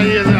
ahí.